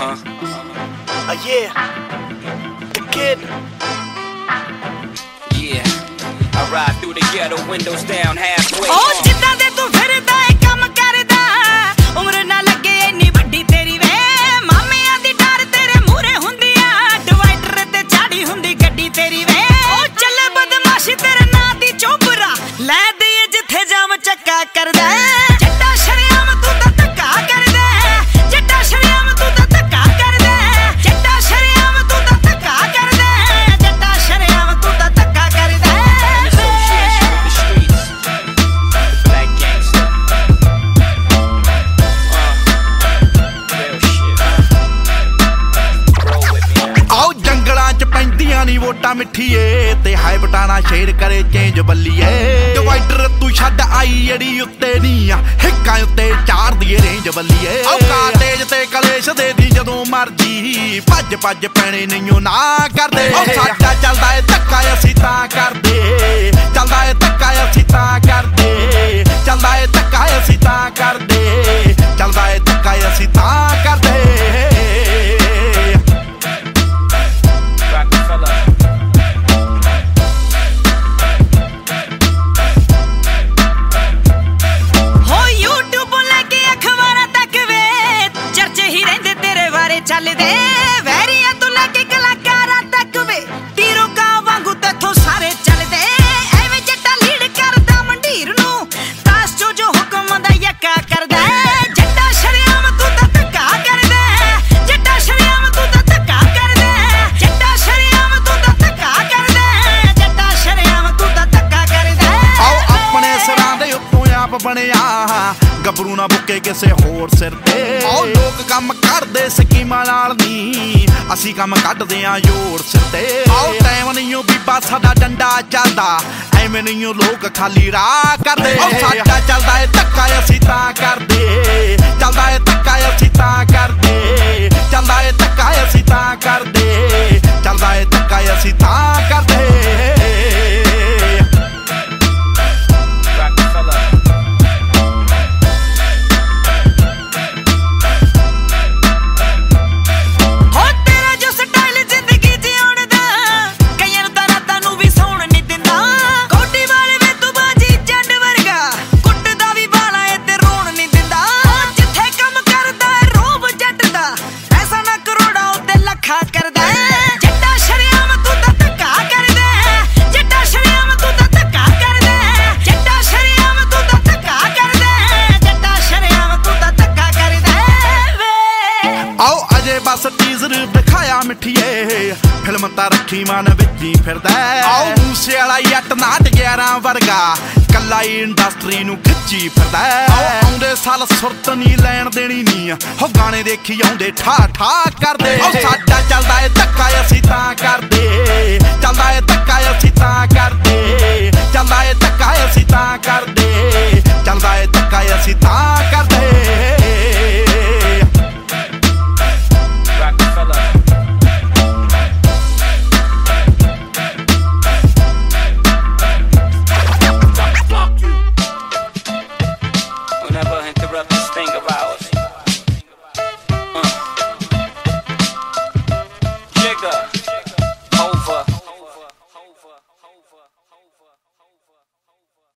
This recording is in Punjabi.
Uh huh. Uh, yeah. The kid. Yeah. I ride through the ghetto, windows down halfway. Oh, did that? ਜੱਟਾ ਮਿੱਠੀਏ ਤੇ ਹਾਏ ਬਟਾਣਾ ਸ਼ੇਰ ਕਰੇ ਚੇਂਜ ਬੱਲੀਏ। ਡਿਵਾਈਡਰ ਤੂੰ ਛੱਡ ਆਈ ਜੜੀ ਉੱਤੇ ਨਹੀਂ ਆ ਹਿੱਕਾਂ ਉੱਤੇ ਚਾਰ ਦੀ ਰੇਂਜ ਬੱਲੀਏ। ਔਕਾ ਤੇਜ ਤੇ ਕਲੇਸ਼ ਦੇ ਦੀ ਜਦੋਂ ਮਰਜ਼ੀ ਭੱਜ ਭੱਜ ਪੈਣੇ ਨਹੀਂਓ ਨਾ ਕਰਦੇ। ਸਾਡਾ ਚੱਲਦਾ ਏ ਗੱਭਰੂ ਬੁੱਕੇ ਕਿਸੇ ਹੋਰ ਸਿਰ ਤੇ। ਆਓ ਲੋਕ ਕੰਮ ਕਰਦੇ ਸਕੀਮਾਂ ਨਾਲ ਨਹੀਂ ਅਸੀਂ ਕੰਮ ਕੱਢਦੇ ਆ ਯੋਰ ਸਿਰ ਤੇ। ਆਓ ਟਾਈਮ ਨਹੀਂ ਬੀਬਾ ਸਾਡਾ ਡੰਡਾ ਚੱਲਦਾ। ਐਵੇਂ ਨਹੀਂ ਲੋਕ ਖਾਲੀ ਰਾਹ ਕਰਦੇ। ਆਓ ਸਾਡਾ ਚੱਲਦਾ ਏ ਧੱਕਾ ਅਸੀਂ ਫਿਲਮ ਤਾਂ ਰੱਖੀ ਮਨ ਵਿੱਚ ਹੀ ਫਿਰਦਾ ਆਉ ਮੂਸੇ ਵਾਲਾ ਜੱਟ ਨਾਟ 11 ਵਰਗਾ ਕੱਲਾ ਹੀ ਇੰਡਸਟਰੀ ਨੂੰ ਖਿੱਚੀ ਫਿਰਦਾ ਆਉਂਦੇ ਸਾਲ ਸੁਰਤ ਨਹੀਂ ਲੈਣ ਦੇਣੀ ਨਹੀਂ ਹੋ ਗਾਣੇ ਦੇਖੀ ਆਉਂਦੇ ਠਾ ਠਾ ਕਰਦੇ ਸਾਡਾ ਚੱਲਦਾ ਏ ਤੱਕ